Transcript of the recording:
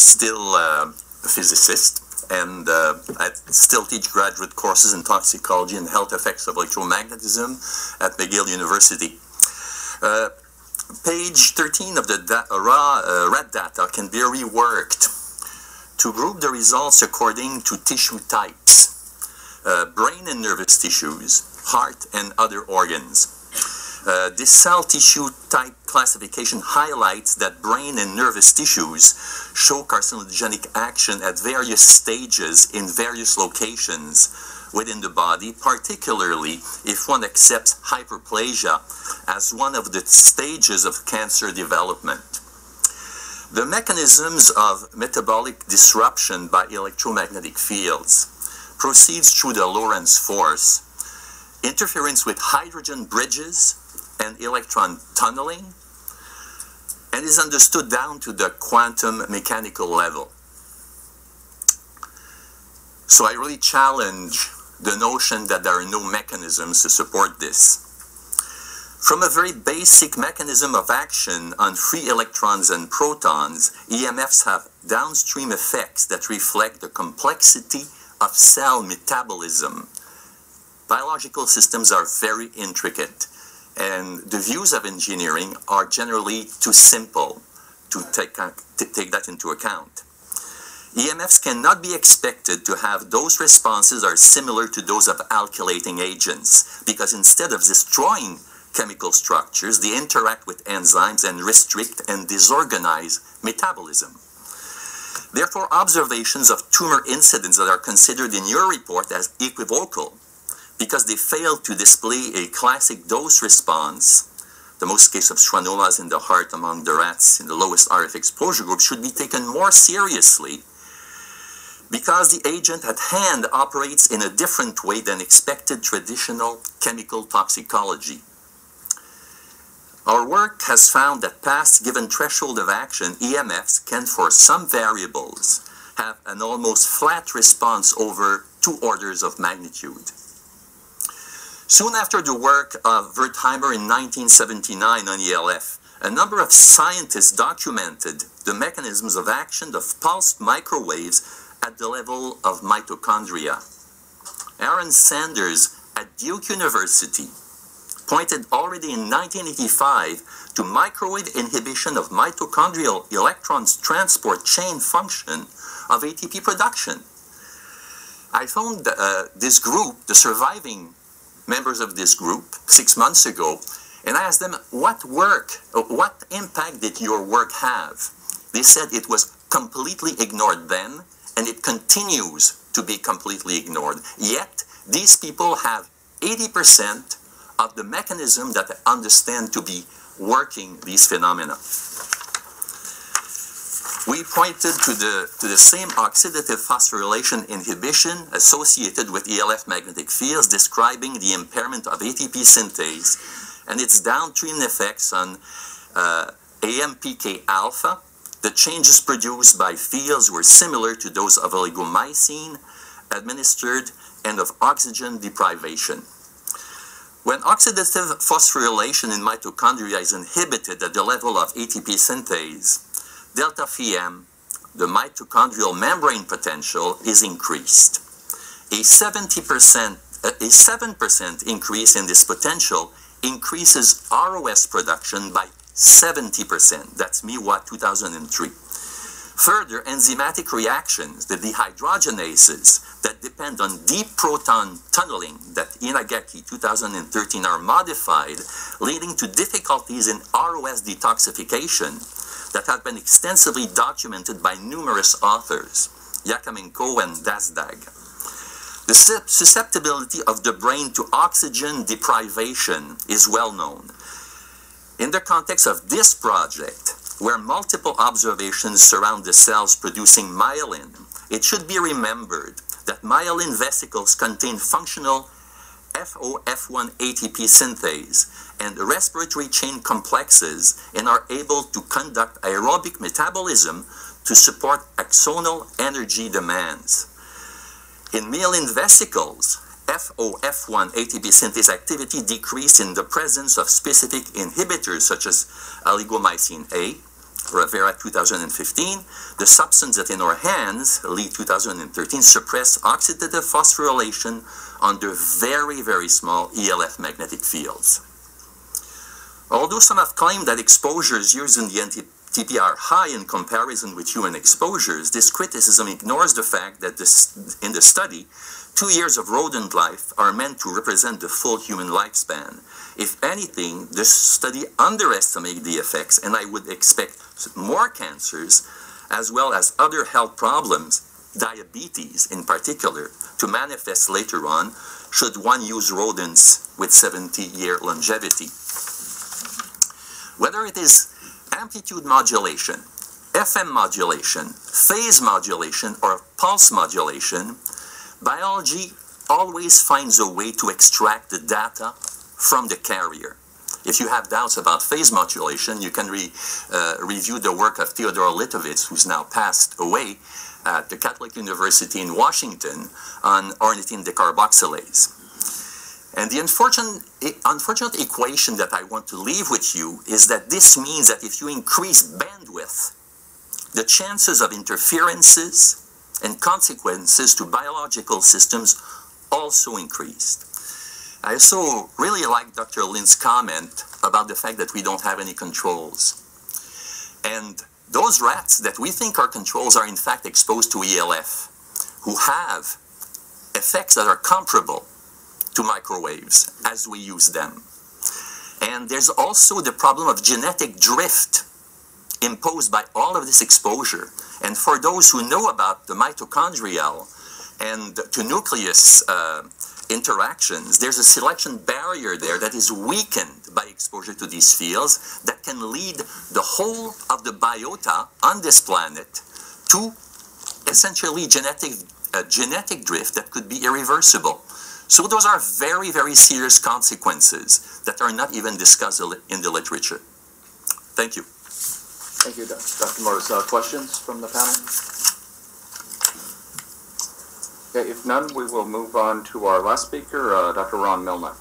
still uh, a physicist and uh, I still teach graduate courses in toxicology and health effects of electromagnetism at McGill University. Uh, page 13 of the da raw uh, red data can be reworked to group the results according to tissue types, uh, brain and nervous tissues, heart and other organs. Uh, this cell tissue type classification highlights that brain and nervous tissues show carcinogenic action at various stages in various locations within the body, particularly if one accepts hyperplasia as one of the stages of cancer development. The mechanisms of metabolic disruption by electromagnetic fields proceeds through the Lorentz force, interference with hydrogen bridges, and electron tunneling and is understood down to the quantum mechanical level. So I really challenge the notion that there are no mechanisms to support this. From a very basic mechanism of action on free electrons and protons, EMFs have downstream effects that reflect the complexity of cell metabolism. Biological systems are very intricate and the views of engineering are generally too simple to take, to take that into account. EMFs cannot be expected to have those responses are similar to those of alkylating agents because instead of destroying chemical structures, they interact with enzymes and restrict and disorganize metabolism. Therefore, observations of tumor incidents that are considered in your report as equivocal because they failed to display a classic dose response, the most case of schwannomas in the heart among the rats in the lowest RF exposure group should be taken more seriously because the agent at hand operates in a different way than expected traditional chemical toxicology. Our work has found that past given threshold of action, EMFs can, for some variables, have an almost flat response over two orders of magnitude. Soon after the work of Wertheimer in 1979 on ELF, a number of scientists documented the mechanisms of action of pulsed microwaves at the level of mitochondria. Aaron Sanders at Duke University pointed already in 1985 to microwave inhibition of mitochondrial electrons transport chain function of ATP production. I found uh, this group, the surviving members of this group six months ago and I asked them, what work, what impact did your work have? They said it was completely ignored then, and it continues to be completely ignored. Yet, these people have 80% of the mechanism that they understand to be working these phenomena we pointed to the, to the same oxidative phosphorylation inhibition associated with ELF magnetic fields, describing the impairment of ATP synthase and its downstream effects on uh, AMPK alpha. The changes produced by fields were similar to those of oligomycin administered and of oxygen deprivation. When oxidative phosphorylation in mitochondria is inhibited at the level of ATP synthase, delta Pm, the mitochondrial membrane potential, is increased. A 70%, a 7% increase in this potential increases ROS production by 70%. That's MEWAT 2003. Further, enzymatic reactions, the dehydrogenases that depend on deep proton tunneling that Inagaki 2013 are modified, leading to difficulties in ROS detoxification, that have been extensively documented by numerous authors, Yakymenko and Dasdag. The susceptibility of the brain to oxygen deprivation is well known. In the context of this project, where multiple observations surround the cells producing myelin, it should be remembered that myelin vesicles contain functional FOF1 ATP synthase and respiratory chain complexes and are able to conduct aerobic metabolism to support axonal energy demands. In myelin vesicles, FOF1 ATP synthase activity decreased in the presence of specific inhibitors such as oligomycin A, Ravera 2015, the substance that in our hands, Lee 2013, suppress oxidative phosphorylation under very, very small ELF magnetic fields. Although some have claimed that exposures used in the NTP are high in comparison with human exposures, this criticism ignores the fact that this, in the study, two years of rodent life are meant to represent the full human lifespan. If anything, this study underestimates the effects, and I would expect more cancers, as well as other health problems, diabetes in particular, to manifest later on should one use rodents with 70-year longevity. Whether it is amplitude modulation, FM modulation, phase modulation, or pulse modulation, biology always finds a way to extract the data from the carrier. If you have doubts about phase modulation, you can re, uh, review the work of Theodore Litovitz, who's now passed away at the Catholic University in Washington on ornithine decarboxylase. And the unfortunate, unfortunate equation that I want to leave with you is that this means that if you increase bandwidth, the chances of interferences and consequences to biological systems also increased. I also really like Dr. Lin's comment about the fact that we don't have any controls. And those rats that we think are controls are in fact exposed to ELF, who have effects that are comparable to microwaves as we use them. And there's also the problem of genetic drift imposed by all of this exposure. And for those who know about the mitochondrial and to nucleus uh, interactions, there's a selection barrier there that is weakened by exposure to these fields that can lead the whole of the biota on this planet to essentially genetic, uh, genetic drift that could be irreversible. So those are very, very serious consequences that are not even discussed in the literature. Thank you. Thank you, Dr. Morris. Uh, questions from the panel? Okay, if none, we will move on to our last speaker, uh, Dr. Ron Milner.